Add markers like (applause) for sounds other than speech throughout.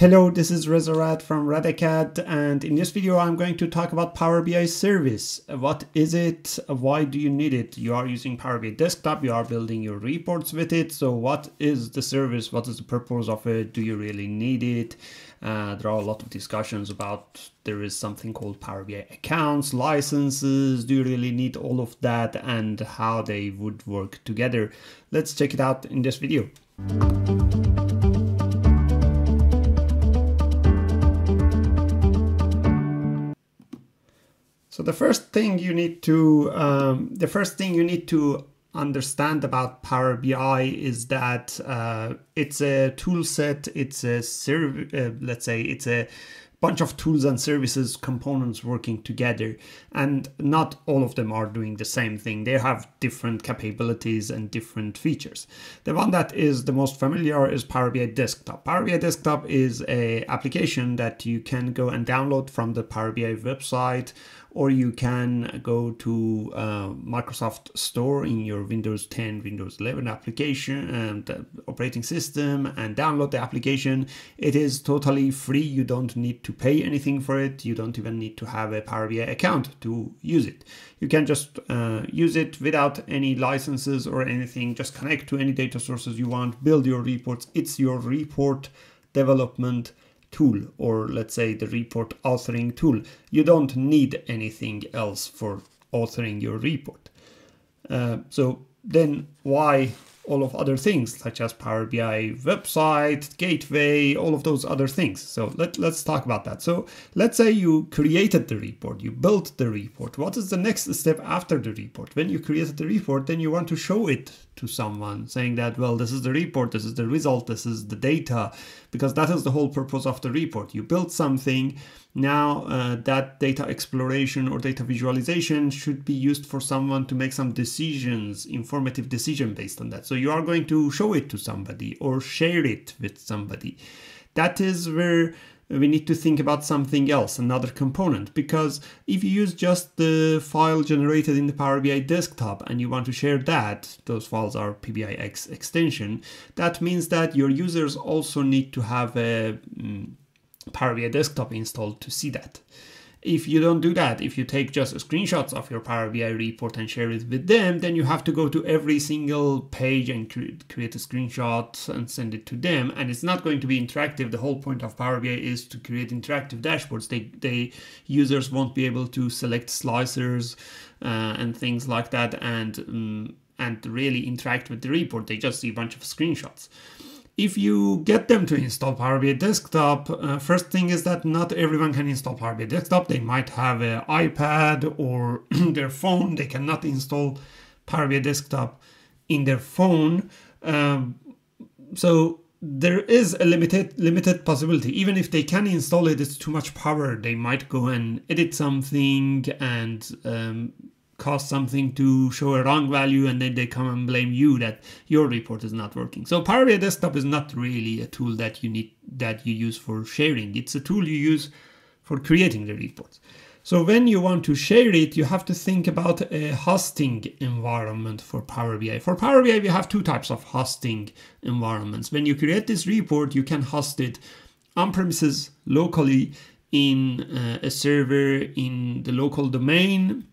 Hello, this is Reza from RADACAD and in this video I'm going to talk about Power BI Service. What is it? Why do you need it? You are using Power BI Desktop, you are building your reports with it. So what is the service? What is the purpose of it? Do you really need it? Uh, there are a lot of discussions about there is something called Power BI accounts, licenses. Do you really need all of that and how they would work together? Let's check it out in this video. So the first thing you need to um, the first thing you need to understand about Power BI is that uh, it's a tool set. It's a uh, let's say it's a bunch of tools and services components working together. And not all of them are doing the same thing. They have different capabilities and different features. The one that is the most familiar is power bi desktop. Power bi desktop is a application that you can go and download from the power bi website or you can go to uh, Microsoft Store in your Windows 10, Windows 11 application and uh, operating system and download the application. It is totally free. You don't need to pay anything for it. You don't even need to have a Power BI account to use it. You can just uh, use it without any licenses or anything. Just connect to any data sources you want, build your reports. It's your report development tool or let's say the report authoring tool. You don't need anything else for authoring your report. Uh, so then why all of other things such as Power BI website, gateway, all of those other things. So let, let's talk about that. So let's say you created the report, you built the report. What is the next step after the report? When you created the report, then you want to show it to someone saying that, well, this is the report, this is the result, this is the data, because that is the whole purpose of the report. You built something, now uh, that data exploration or data visualization should be used for someone to make some decisions, informative decision based on that. So you are going to show it to somebody or share it with somebody. That is where we need to think about something else, another component, because if you use just the file generated in the Power BI desktop and you want to share that, those files are PBIX extension, that means that your users also need to have a um, Power BI desktop installed to see that. If you don't do that, if you take just screenshots of your Power BI report and share it with them, then you have to go to every single page and create a screenshot and send it to them. And it's not going to be interactive. The whole point of Power BI is to create interactive dashboards. They, they users won't be able to select slicers uh, and things like that and um, and really interact with the report. They just see a bunch of screenshots if you get them to install Power BI Desktop, uh, first thing is that not everyone can install Power BI Desktop. They might have an iPad or (clears throat) their phone. They cannot install Power BI Desktop in their phone. Um, so there is a limited limited possibility. Even if they can install it, it's too much power. They might go and edit something and um, cost something to show a wrong value and then they come and blame you that your report is not working. So Power BI Desktop is not really a tool that you need that you use for sharing. It's a tool you use for creating the reports. So when you want to share it, you have to think about a hosting environment for Power BI. For Power BI, we have two types of hosting environments. When you create this report, you can host it on premises locally in uh, a server in the local domain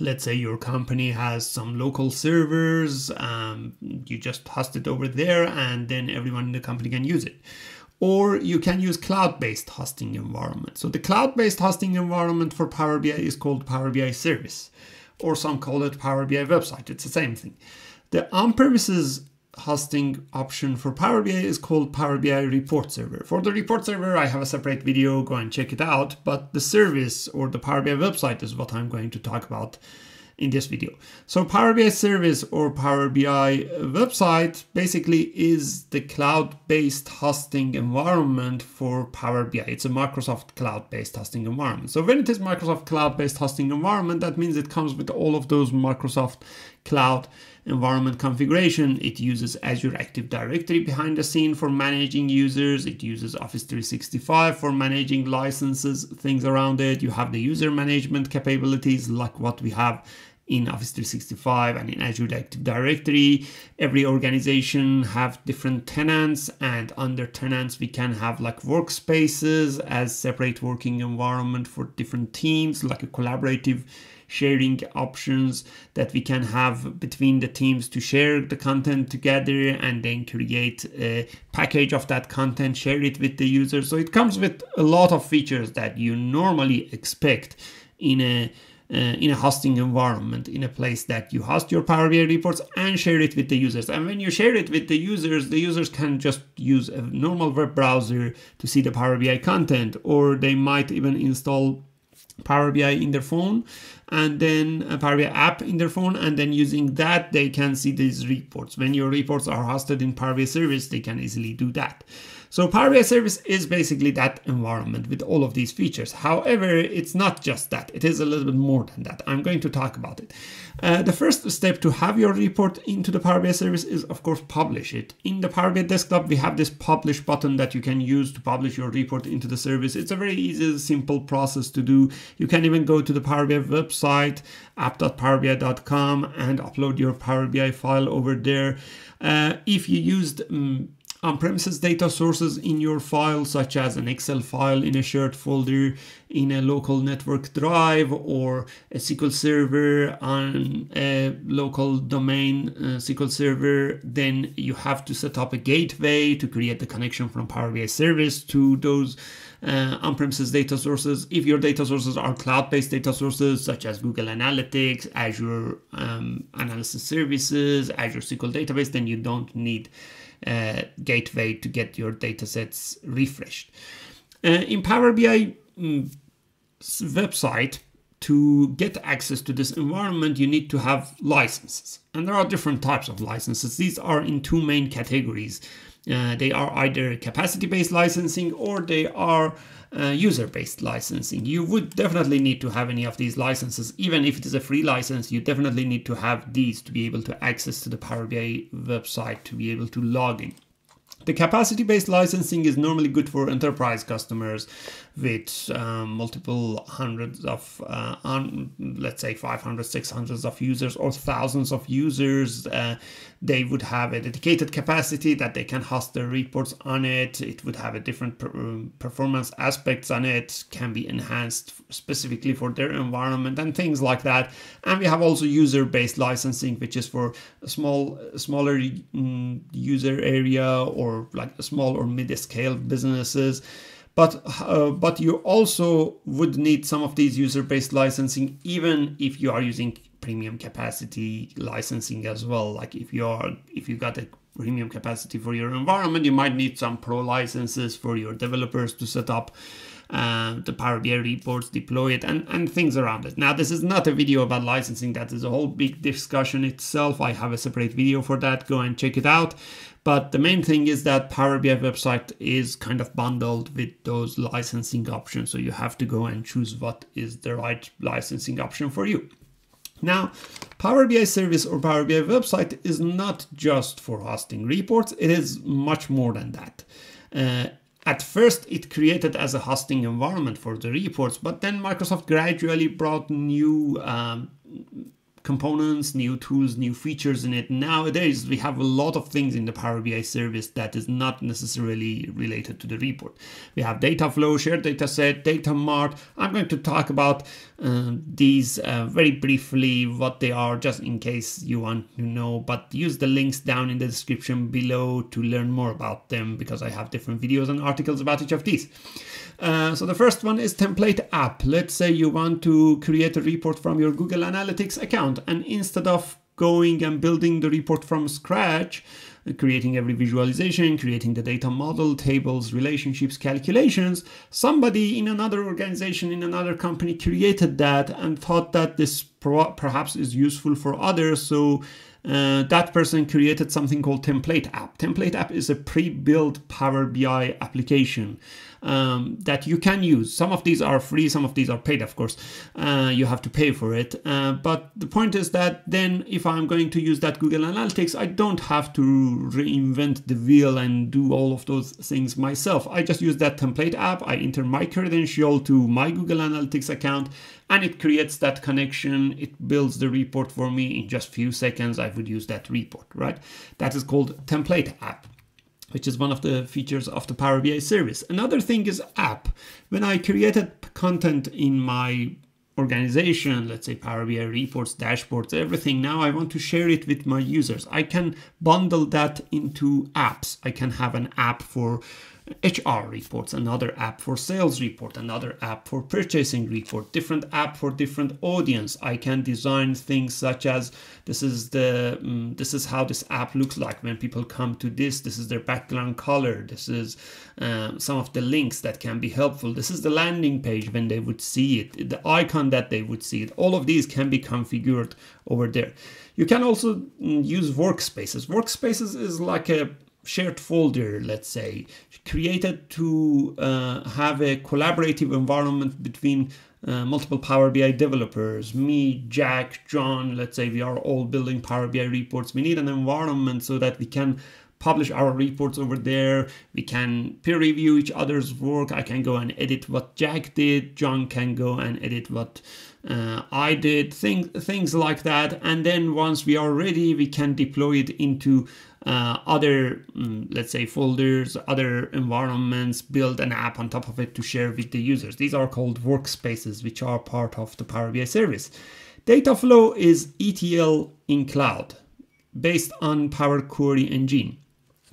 let's say your company has some local servers um, you just host it over there and then everyone in the company can use it. Or you can use cloud-based hosting environment. So the cloud-based hosting environment for power bi is called power bi service or some call it power bi website. It's the same thing. The on-premises hosting option for Power BI is called Power BI Report Server. For the report server, I have a separate video, go and check it out, but the service or the Power BI website is what I'm going to talk about in this video. So Power BI service or Power BI uh, website basically is the cloud-based hosting environment for Power BI. It's a Microsoft cloud-based hosting environment. So when it is Microsoft cloud-based hosting environment, that means it comes with all of those Microsoft cloud environment configuration. It uses Azure Active Directory behind the scene for managing users. It uses Office 365 for managing licenses, things around it. You have the user management capabilities like what we have in Office 365 and in Azure Active Directory. Every organization have different tenants and under tenants we can have like workspaces as separate working environment for different teams like a collaborative sharing options that we can have between the teams to share the content together and then create a package of that content, share it with the user. So it comes with a lot of features that you normally expect in a uh, in a hosting environment in a place that you host your Power BI reports and share it with the users. And when you share it with the users, the users can just use a normal web browser to see the Power BI content, or they might even install Power BI in their phone and then a Power BI app in their phone and then using that they can see these reports. When your reports are hosted in Power BI service, they can easily do that. So Power BI Service is basically that environment with all of these features. However, it's not just that. It is a little bit more than that. I'm going to talk about it. Uh, the first step to have your report into the Power BI Service is, of course, publish it. In the Power BI Desktop, we have this publish button that you can use to publish your report into the service. It's a very easy, simple process to do. You can even go to the Power BI website, app.powerbi.com, and upload your Power BI file over there. Uh, if you used um, on-premises data sources in your file, such as an Excel file in a shared folder in a local network drive or a SQL server on a local domain uh, SQL server, then you have to set up a gateway to create the connection from Power BI service to those uh, on-premises data sources. If your data sources are cloud-based data sources such as Google Analytics, Azure um, Analysis Services, Azure SQL Database, then you don't need uh, gateway to get your datasets refreshed. Uh, in Power BI mm, website, to get access to this environment, you need to have licenses. And there are different types of licenses. These are in two main categories. Uh, they are either capacity-based licensing or they are uh, user-based licensing. You would definitely need to have any of these licenses. Even if it is a free license, you definitely need to have these to be able to access to the Power BI website to be able to log in. The capacity-based licensing is normally good for enterprise customers with um, multiple hundreds of, uh, on, let's say 500, 600 of users or thousands of users. Uh, they would have a dedicated capacity that they can host their reports on it. It would have a different um, performance aspects on it, can be enhanced specifically for their environment and things like that. And we have also user-based licensing, which is for a small, smaller um, user area or like small or mid-scale businesses but uh, but you also would need some of these user-based licensing even if you are using premium capacity licensing as well. Like if you are if you got a premium capacity for your environment you might need some pro licenses for your developers to set up uh, the Power BI reports, deploy it, and, and things around it. Now, this is not a video about licensing. That is a whole big discussion itself. I have a separate video for that. Go and check it out. But the main thing is that Power BI website is kind of bundled with those licensing options. So you have to go and choose what is the right licensing option for you. Now, Power BI service or Power BI website is not just for hosting reports, it is much more than that. Uh, at first, it created as a hosting environment for the reports, but then Microsoft gradually brought new um, components, new tools, new features in it. Nowadays, we have a lot of things in the Power BI service that is not necessarily related to the report. We have data flow, shared data set, data mart. I'm going to talk about uh, these uh, very briefly, what they are, just in case you want to know. But use the links down in the description below to learn more about them because I have different videos and articles about each of these. Uh, so the first one is template app. Let's say you want to create a report from your Google Analytics account and instead of going and building the report from scratch, uh, creating every visualization, creating the data model, tables, relationships, calculations, somebody in another organization, in another company created that and thought that this perhaps is useful for others. So uh, that person created something called template app template app is a pre-built power bi application um, that you can use. Some of these are free, some of these are paid, of course. Uh, you have to pay for it. Uh, but the point is that then if I'm going to use that Google Analytics, I don't have to reinvent the wheel and do all of those things myself. I just use that template app. I enter my credential to my Google Analytics account and it creates that connection. It builds the report for me in just few seconds. I would use that report, right? That is called template app which is one of the features of the Power BI service. Another thing is app. When I created content in my organization, let's say Power BI reports, dashboards, everything, now I want to share it with my users. I can bundle that into apps. I can have an app for HR reports, another app for sales report, another app for purchasing report, different app for different audience. I can design things such as this is the um, this is how this app looks like when people come to this. This is their background color. This is um, some of the links that can be helpful. This is the landing page when they would see it, the icon that they would see it. All of these can be configured over there. You can also mm, use workspaces. Workspaces is like a shared folder, let's say, created to uh, have a collaborative environment between uh, multiple Power BI developers, me, Jack, John, let's say we are all building Power BI reports. We need an environment so that we can publish our reports over there. We can peer review each other's work. I can go and edit what Jack did. John can go and edit what uh, I did. Things things like that. And then once we are ready, we can deploy it into uh, other, um, let's say, folders, other environments, build an app on top of it to share with the users. These are called workspaces, which are part of the Power BI service. Dataflow is ETL in cloud based on Power Query Engine.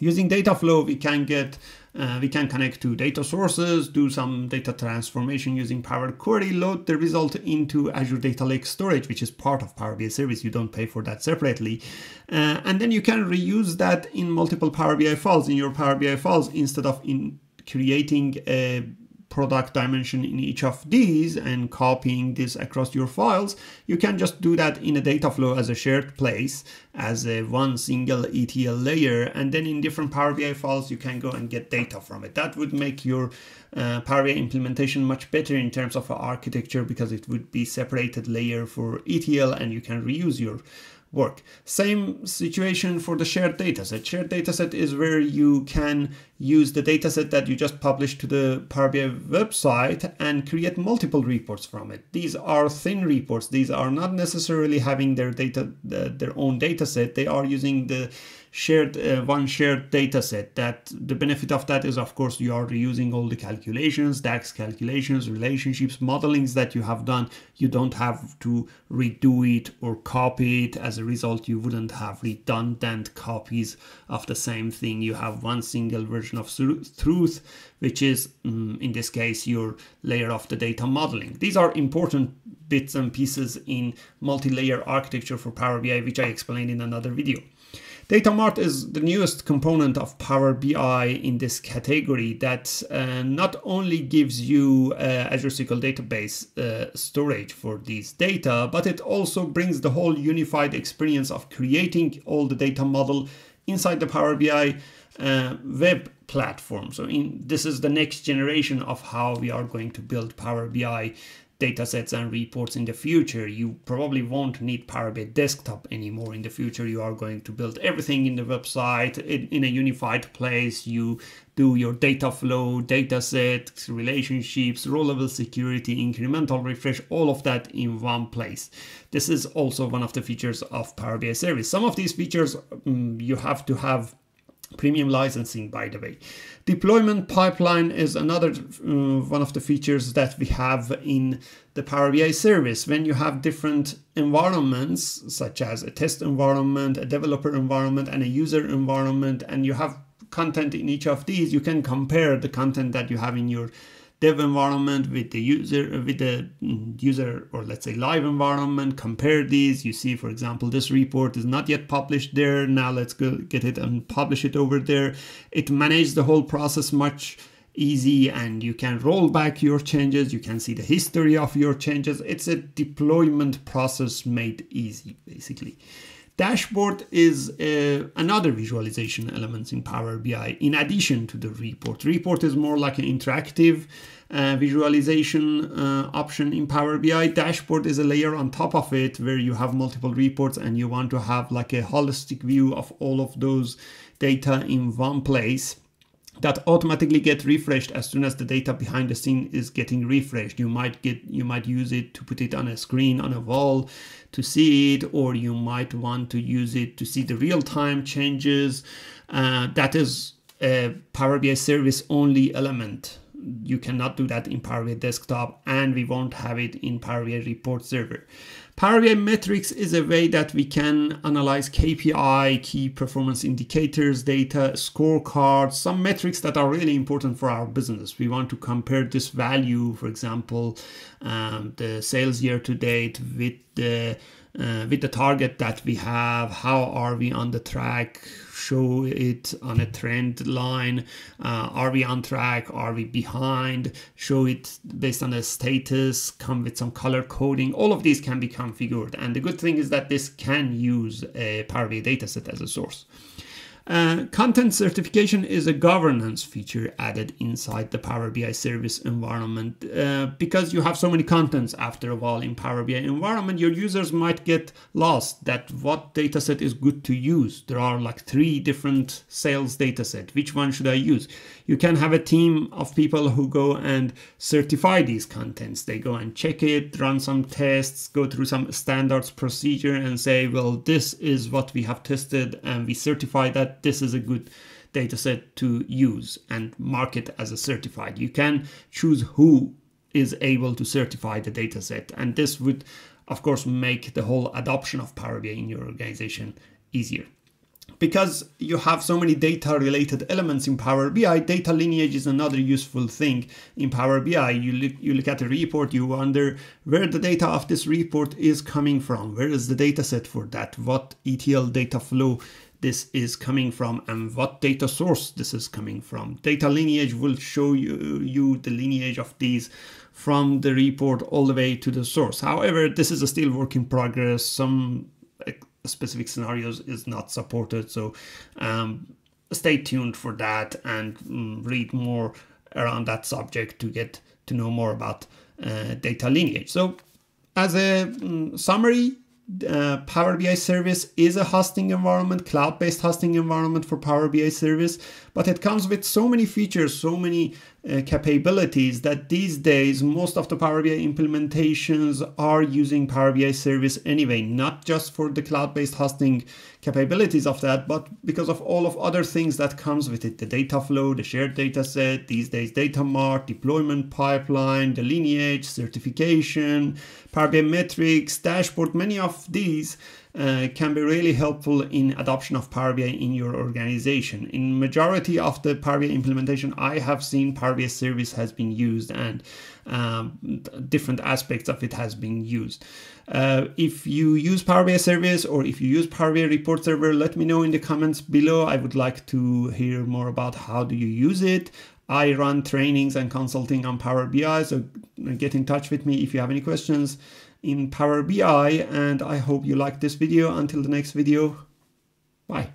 Using Dataflow, we can get uh, we can connect to data sources, do some data transformation using Power Query, load the result into Azure Data Lake Storage, which is part of Power BI service. You don't pay for that separately. Uh, and then you can reuse that in multiple Power BI files in your Power BI files instead of in creating a product dimension in each of these and copying this across your files, you can just do that in a data flow as a shared place as a one single ETL layer. And then in different Power BI files, you can go and get data from it. That would make your uh, Power BI implementation much better in terms of architecture because it would be separated layer for ETL and you can reuse your work. Same situation for the shared dataset. Shared dataset is where you can use the dataset that you just published to the Power BI website and create multiple reports from it. These are thin reports. These are not necessarily having their data, their own dataset. They are using the shared uh, one shared data set that the benefit of that is of course you are reusing all the calculations dax calculations relationships modelings that you have done. You don't have to redo it or copy it. As a result you wouldn't have redundant copies of the same thing. You have one single version of truth which is um, in this case your layer of the data modeling. These are important bits and pieces in multi-layer architecture for power bi which i explained in another video Data Mart is the newest component of Power BI in this category that uh, not only gives you uh, Azure SQL database uh, storage for these data, but it also brings the whole unified experience of creating all the data model inside the Power BI uh, web platform. So in, this is the next generation of how we are going to build Power BI datasets and reports in the future. You probably won't need Power BI Desktop anymore in the future. You are going to build everything in the website in, in a unified place. You do your data flow, datasets, relationships, row level security, incremental refresh, all of that in one place. This is also one of the features of Power BI Service. Some of these features um, you have to have premium licensing by the way. Deployment pipeline is another uh, one of the features that we have in the power bi service. When you have different environments such as a test environment a developer environment and a user environment and you have content in each of these you can compare the content that you have in your dev environment with the user with the user or let's say live environment compare these. You see for example this report is not yet published there. Now let's go get it and publish it over there. It manages the whole process much easy and you can roll back your changes. You can see the history of your changes. It's a deployment process made easy basically Dashboard is uh, another visualization element in Power BI in addition to the report. Report is more like an interactive uh, visualization uh, option in Power BI. Dashboard is a layer on top of it where you have multiple reports and you want to have like a holistic view of all of those data in one place that automatically get refreshed as soon as the data behind the scene is getting refreshed. You might get you might use it to put it on a screen on a wall to see it, or you might want to use it to see the real-time changes. Uh, that is a Power BI service only element. You cannot do that in Power BI Desktop, and we won't have it in Power BI Report Server. Power BI metrics is a way that we can analyze KPI, key performance indicators, data, scorecards, some metrics that are really important for our business. We want to compare this value, for example, um, the sales year to date with the uh, with the target that we have how are we on the track show it on a trend line uh, are we on track are we behind show it based on the status come with some color coding all of these can be configured. And the good thing is that this can use a power bi dataset as a source uh, content certification is a governance feature added inside the Power BI service environment. Uh, because you have so many contents after a while in Power BI environment, your users might get lost that what dataset is good to use. There are like three different sales dataset. Which one should I use? You can have a team of people who go and certify these contents. They go and check it, run some tests, go through some standards procedure and say, well, this is what we have tested and we certify that this is a good data set to use and mark it as a certified. You can choose who is able to certify the data set and this would of course make the whole adoption of Power BI in your organization easier. Because you have so many data related elements in Power BI, data lineage is another useful thing in Power BI. You look, you look at a report, you wonder where the data of this report is coming from. Where is the data set for that? What ETL data flow this is coming from and what data source this is coming from. Data lineage will show you, you the lineage of these from the report all the way to the source. However, this is a still work in progress. Some specific scenarios is not supported. So um, stay tuned for that and um, read more around that subject to get to know more about uh, data lineage. So as a um, summary, uh, Power BI service is a hosting environment, cloud-based hosting environment for Power BI service, but it comes with so many features, so many uh, capabilities that these days most of the Power BI implementations are using Power BI service anyway, not just for the cloud-based hosting capabilities of that, but because of all of other things that comes with it, the data flow, the shared data set, these days data mart, deployment pipeline, the lineage, certification, Power BI metrics, dashboard, many of these uh, can be really helpful in adoption of Power BI in your organization. In majority of the Power BI implementation I have seen Power BI service has been used and um, different aspects of it has been used. Uh, if you use Power BI service or if you use Power BI report server, let me know in the comments below. I would like to hear more about how do you use it. I run trainings and consulting on Power BI, so get in touch with me if you have any questions in Power BI and I hope you like this video. Until the next video, bye.